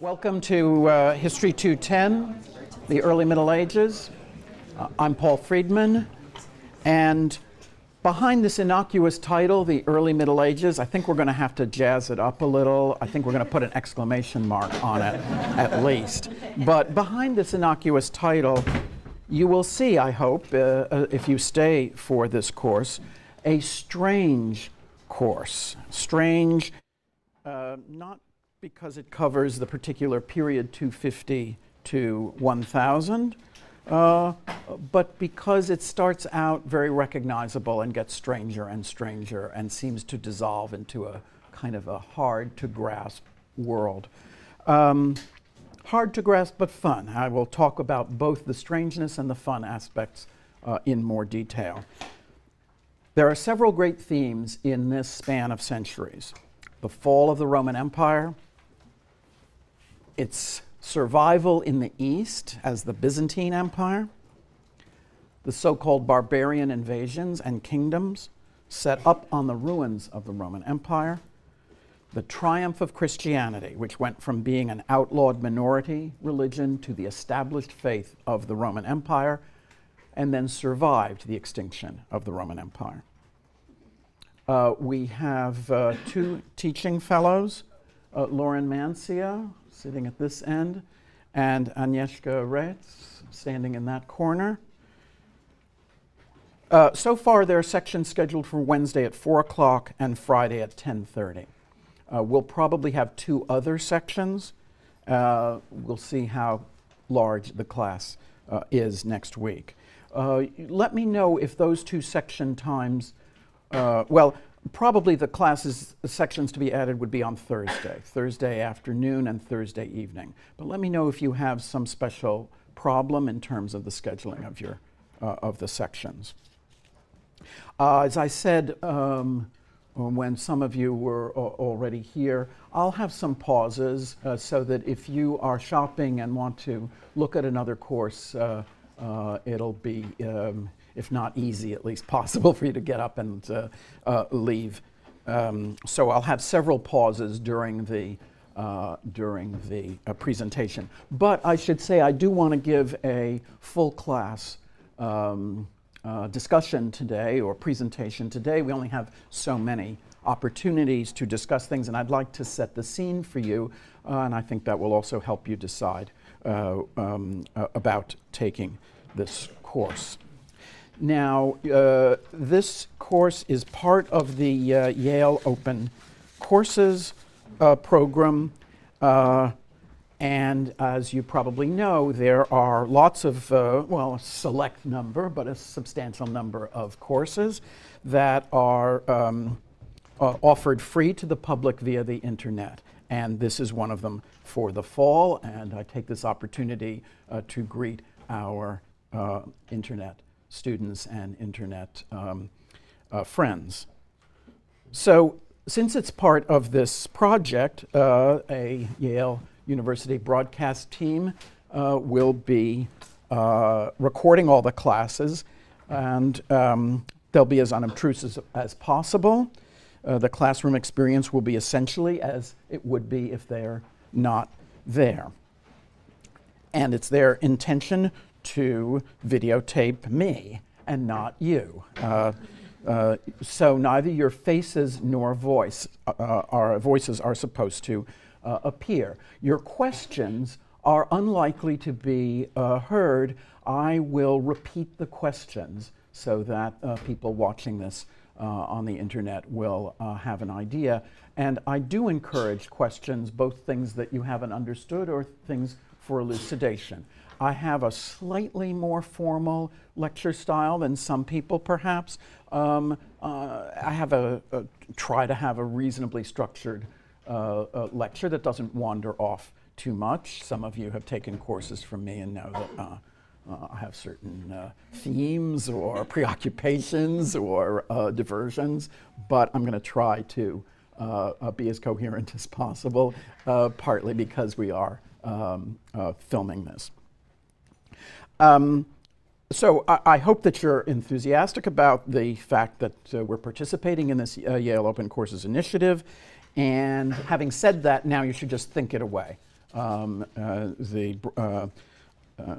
Welcome to uh, History 210, the early Middle Ages. Uh, I'm Paul Freedman, and behind this innocuous title, the early Middle Ages, I think we're going to have to jazz it up a little. I think we're going to put an exclamation mark on it, at least. But behind this innocuous title, you will see, I hope, uh, uh if you stay for this course, a strange course. Strange, uh, not because it covers the particular period 250 to 1000, uh, but because it starts out very recognizable and gets stranger and stranger and seems to dissolve into a kind of a hard to grasp world. Um, hard to grasp but fun. I will talk about both the strangeness and the fun aspects uh, in more detail. There are several great themes in this span of centuries the fall of the Roman Empire, its survival in the East as the Byzantine Empire, the so called barbarian invasions and kingdoms set up on the ruins of the Roman Empire, the triumph of Christianity, which went from being an outlawed minority religion to the established faith of the Roman Empire, and then survived the extinction of the Roman Empire. Uh, we have uh, two teaching fellows, uh, Lauren Mancia, sitting at this end, and Agnieszka Retz, standing in that corner. Uh, so far, there are sections scheduled for Wednesday at 4 o'clock and Friday at 10.30. Uh, we'll probably have two other sections. Uh, we'll see how large the class uh, is next week. Uh, let me know if those two section times, uh, well, probably the classes the sections to be added would be on Thursday, Thursday afternoon and Thursday evening. But let me know if you have some special problem in terms of the scheduling of your uh, of the sections. Uh, as I said um, when some of you were already here, I'll have some pauses uh, so that if you are shopping and want to look at another course, uh, uh, it'll be um, if not easy, at least possible for you to get up and uh, uh, leave. Um, so I'll have several pauses during the uh, during the uh, presentation. But I should say I do want to give a full class um, uh, discussion today or presentation today. We only have so many opportunities to discuss things, and I'd like to set the scene for you, uh, and I think that will also help you decide um, about taking this course. Now, uh, this course is part of the uh, Yale Open Courses uh, program. Uh, and as you probably know, there are lots of, uh, well, a select number, but a substantial number of courses that are um, uh, offered free to the public via the internet. And this is one of them for the fall. And I take this opportunity to greet our internet students and internet um, uh, friends. So since it's part of this project, uh, a Yale University broadcast team uh, will be uh, recording all the classes and um, they'll be as unobtrusive as, possible. Uh, the classroom experience will be essentially as it would be if they're not there. And it's their intention to videotape me and not you. Uh, uh, so neither your faces nor voice, uh, our voices are supposed to uh, appear. Your questions are unlikely to be uh, heard. I will repeat the questions so that uh, people watching this on the internet will have an idea. And I do encourage questions, both things that you haven't understood or things for elucidation. I have a slightly more formal lecture style than some people, perhaps. Um, uh, I have a, a, try to have a reasonably structured uh, uh, lecture that doesn't wander off too much. Some of you have taken courses from me and know that uh, uh, I have certain uh, themes or preoccupations or diversions, but I'm going to try to be as coherent as possible, partly because we are um, filming this. Um, so I, I, hope that you're enthusiastic about the fact that uh, we're participating in this uh, Yale Open Courses initiative. And having said that, now you should just think it away. Um, uh, the, uh, uh,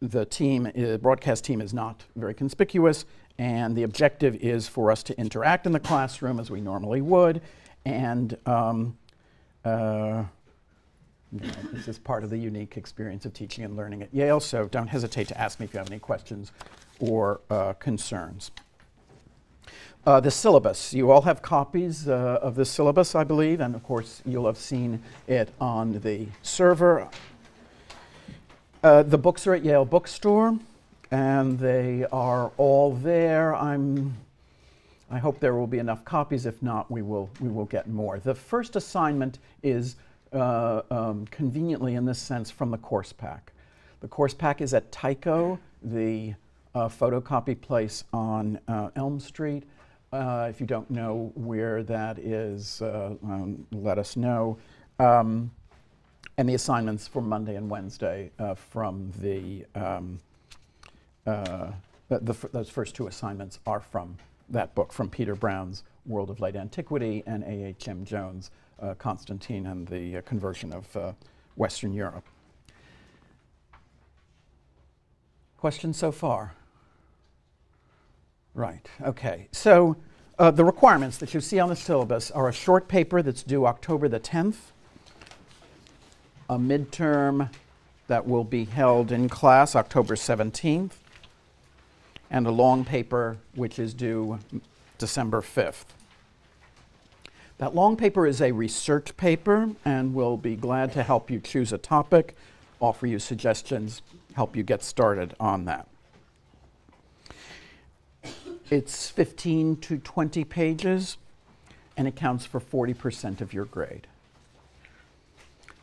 the team, uh, broadcast team is not very conspicuous, and the objective is for us to interact in the classroom as we normally would, and um, know, this is part of the unique experience of teaching and learning at Yale, so don't hesitate to ask me if you have any questions or uh, concerns. Uh, the syllabus. You all have copies uh, of the syllabus, I believe, and of course, you'll have seen it on the server. Uh, the books are at Yale Bookstore, and they are all there. I'm, I hope there will be enough copies. If not, we will, we will get more. The first assignment is uh, um, conveniently, in this sense, from the course pack. The course pack is at Tyco, the uh, photocopy place on uh, Elm Street. Uh, if you don't know where that is, uh, um, let us know. Um, and the assignments for Monday and Wednesday from the, um, the, those first two assignments are from that book, from Peter Brown's World of Late Antiquity and A.H.M. Jones, Constantine and the uh, Conversion of uh, Western Europe. Questions so far? Right, okay. So uh, the requirements that you see on the syllabus are a short paper that's due October the 10th, a midterm that will be held in class October 17th, and a long paper which is due December 5th. That long paper is a research paper, and we'll be glad to help you choose a topic, offer you suggestions, help you get started on that. It's 15 to 20 pages, and it counts for 40% of your grade.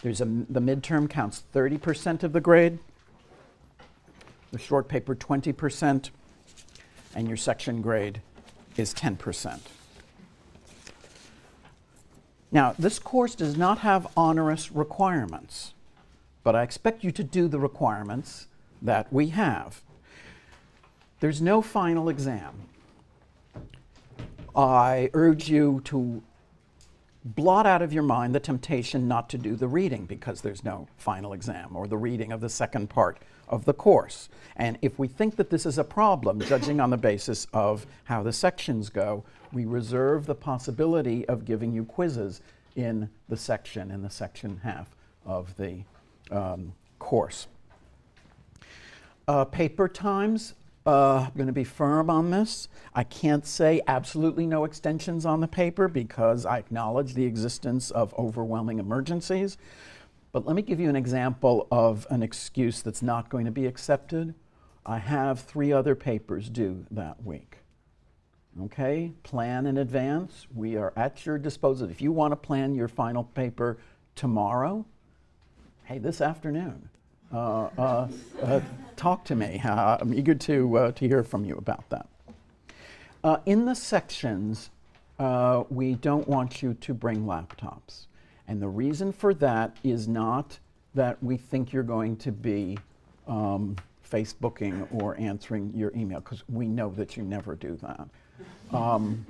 There's a, the midterm counts 30% of the grade, the short paper 20%, and your section grade is 10%. Now, this course does not have onerous requirements, but I expect you to do the requirements that we have. There's no final exam. I urge you to blot out of your mind the temptation not to do the reading because there's no final exam or the reading of the second part of the course. And if we think that this is a problem, judging on the basis of how the sections go, we reserve the possibility of giving you quizzes in the section, in the section half of the um, course. Uh, paper times, uh, I'm going to be firm on this. I can't say absolutely no extensions on the paper because I acknowledge the existence of overwhelming emergencies. But let me give you an example of an excuse that's not going to be accepted. I have three other papers due that week. Okay, plan in advance. We are at your disposal. If you want to plan your final paper tomorrow, hey, this afternoon, talk to me. Uh, I'm eager to, uh, to hear from you about that. Uh, in the sections, uh, we don't want you to bring laptops. And the reason for that is not that we think you're going to be um, Facebooking or answering your email, because we know that you never do that. Um,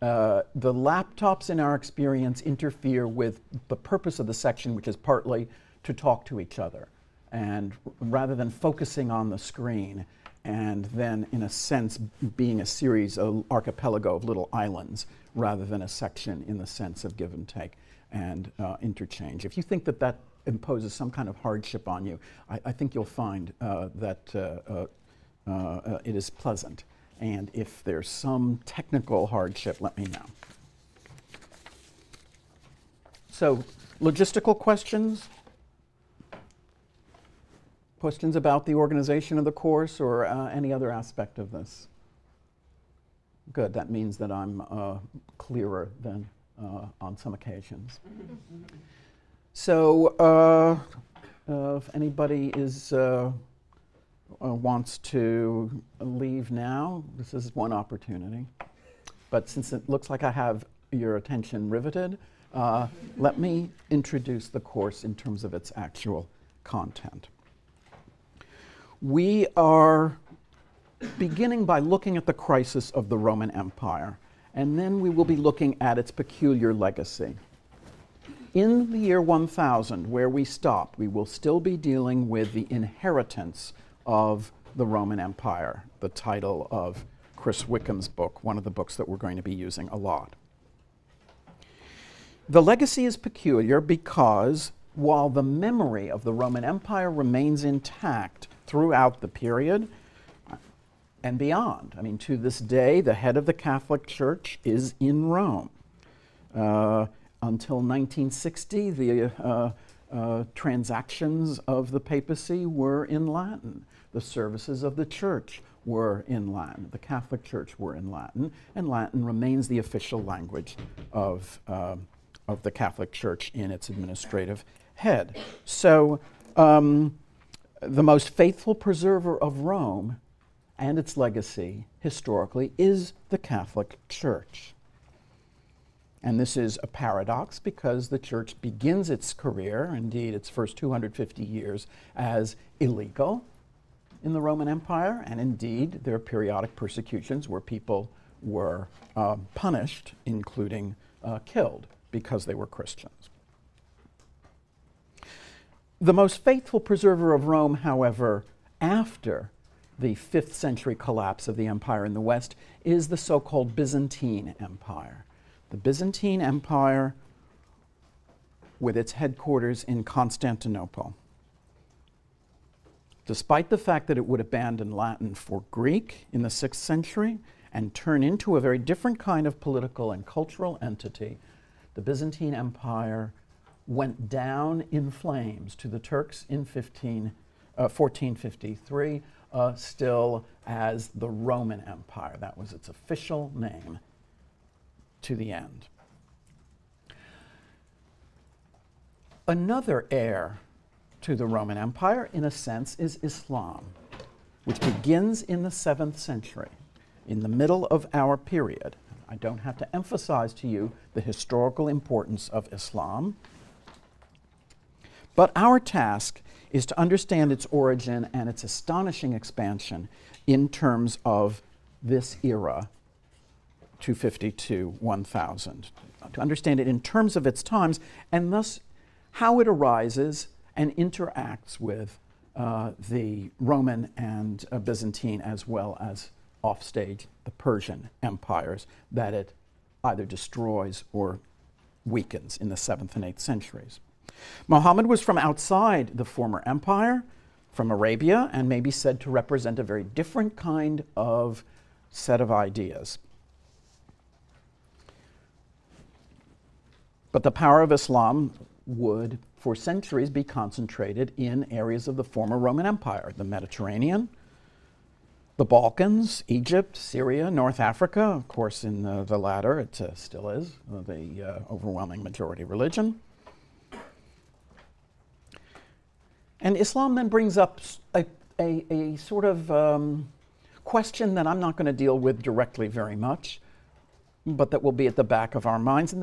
uh, the laptops, in our experience, interfere with the purpose of the section, which is partly to talk to each other. And rather than focusing on the screen, and then, in a sense, being a series, of archipelago of little islands, rather than a section in the sense of give and take and uh, interchange. If you think that that imposes some kind of hardship on you, I, I think you'll find uh, that uh, uh, uh it is pleasant. And if there's some technical hardship, let me know. So, logistical questions? Questions about the organization of the course or uh, any other aspect of this? Good, that means that I'm uh, clearer than uh, on some occasions. so, uh, uh, if anybody is uh, wants to leave now, this is one opportunity. But since it looks like I have your attention riveted, let me introduce the course in terms of its actual content. We are beginning by looking at the crisis of the Roman Empire, and then we will be looking at its peculiar legacy. In the year 1000, where we stop, we will still be dealing with the inheritance of the Roman Empire, the title of Chris Wickham's book, one of the books that we're going to be using a lot. The legacy is peculiar because while the memory of the Roman Empire remains intact throughout the period and beyond, I mean, to this day, the head of the Catholic Church is in Rome. Uh, until 1960, the uh, uh, transactions of the papacy were in Latin. The services of the church were in Latin. The Catholic Church were in Latin, and Latin remains the official language of, uh, of the Catholic Church in its administrative head. So, um, the most faithful preserver of Rome and its legacy historically is the Catholic Church. And this is a paradox because the church begins its career, indeed its first 250 years, as illegal in the Roman Empire, and indeed there are periodic persecutions where people were uh, punished, including uh, killed, because they were Christians. The most faithful preserver of Rome, however, after the 5th century collapse of the empire in the West, is the so called Byzantine Empire. The Byzantine Empire, with its headquarters in Constantinople. Despite the fact that it would abandon Latin for Greek in the 6th century and turn into a very different kind of political and cultural entity, the Byzantine Empire went down in flames to the Turks in 15, uh, 1453, uh, still as the Roman Empire. That was its official name to the end. Another heir to the Roman Empire, in a sense, is Islam, which begins in the 7th century, in the middle of our period. I don't have to emphasize to you the historical importance of Islam, but our task is to understand its origin and its astonishing expansion in terms of this era 250 to 1000, to understand it in terms of its times, and thus how it arises and interacts with uh, the Roman and uh, Byzantine, as well as offstage the Persian empires that it either destroys or weakens in the 7th and 8th centuries. Muhammad was from outside the former empire, from Arabia, and may be said to represent a very different kind of set of ideas. But the power of Islam would, for centuries, be concentrated in areas of the former Roman Empire the Mediterranean, the Balkans, Egypt, Syria, North Africa. Of course, in the, the latter, it uh, still is the uh, overwhelming majority religion. And Islam then brings up a, a, a sort of um, question that I'm not going to deal with directly very much, but that will be at the back of our minds. And